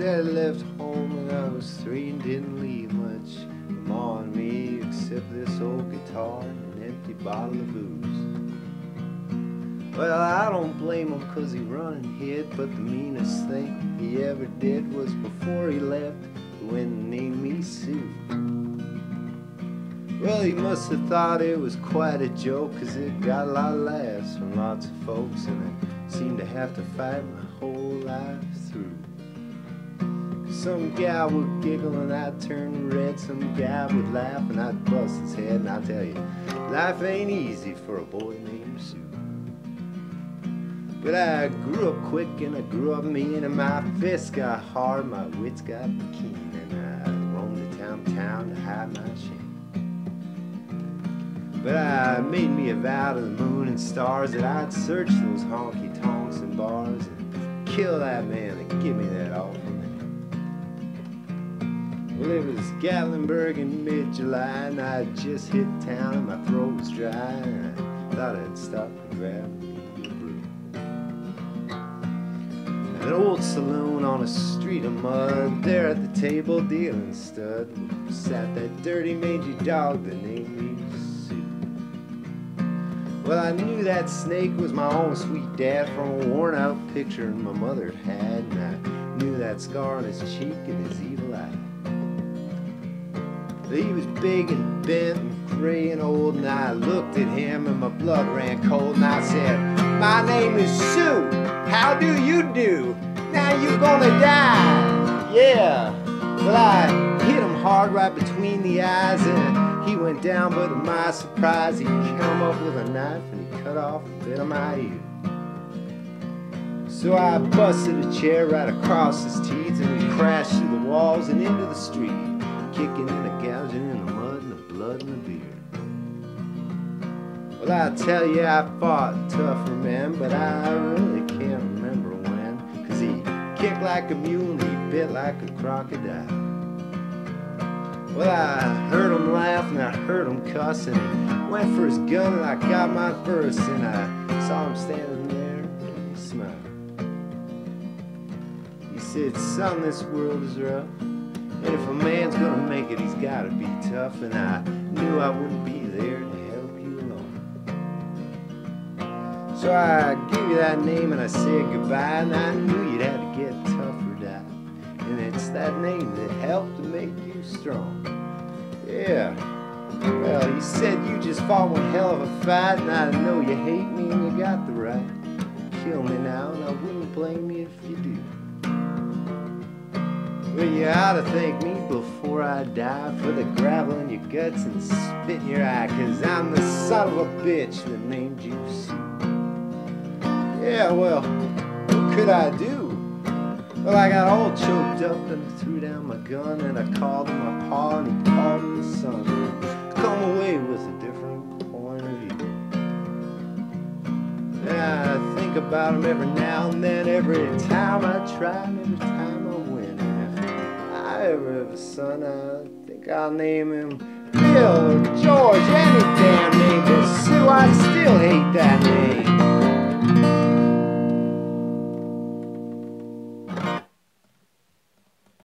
Dad left home when I was three and didn't leave much on me except this old guitar and an empty bottle of booze. Well, I don't blame him cause he run and hid, but the meanest thing he ever did was before he left, he named me Sue. Well, he must have thought it was quite a joke, cause it got a lot of laughs from lots of folks, and I seemed to have to fight my whole life through. Some gal would giggle and I'd turn red, some guy would laugh and I'd bust his head, and I tell you, life ain't easy for a boy named Sue. But I grew up quick and I grew up mean, and my fists got hard, my wits got keen, and I roamed the town town to hide my shame. But I made me a vow to the moon and stars that I'd search those honky tonks and bars and kill that man and give me that offer. Well, it was Gatlinburg in mid-July and I just hit town and my throat was dry and I thought I'd stop and grab a brew. An old saloon on a street of mud, there at the table dealing stud, sat that dirty mangy dog that named me Sue. well, I knew that snake was my own sweet dad from a worn out picture my mother had, and I knew that scar on his cheek and his evil eye. He was big and bent and gray and old, and I looked at him and my blood ran cold, and I said, My name is Sue. How do you do? Now you're gonna die. Yeah. Well, I hit him hard right between the eyes and he went down, but to my surprise, he came up with a knife and he cut off a bit of my ear. So I busted a chair right across his teeth and we crashed through the walls and into the street, kicking and a gouging in the mud and the blood and the beer. Well, I tell you, I fought tougher men, but I really can't remember when, cause he kicked like a mule and he bit like a crocodile. Well, I heard him laugh and I heard him cuss and he went for his gun and I got my first and I saw him standing there and he smiled. He said, son, this world is rough and if a man's gonna make it, he's gotta be tough and I knew I wouldn't be there to help you along. So I gave you that name and I said goodbye and I knew you'd have to get tough or die. And it's that name that helped to make you strong. Yeah. Well, you said you just fought one hell of a fight, and I know you hate me and you got the right. Kill me now, and I wouldn't blame you if you do. Well, you ought to thank me before I die for the gravel in your guts and spit in your eye, cause I'm the son of a bitch that named you. Yeah, well, what could I do? Well, I got all choked up and threw down my gun and I called him my pa and he called him his son. Come away with a different point of view. Yeah, I think about him every now and then, every time I try every time have a son, I think I'll name him Bill or George, any damn name but Sue. I still hate that name.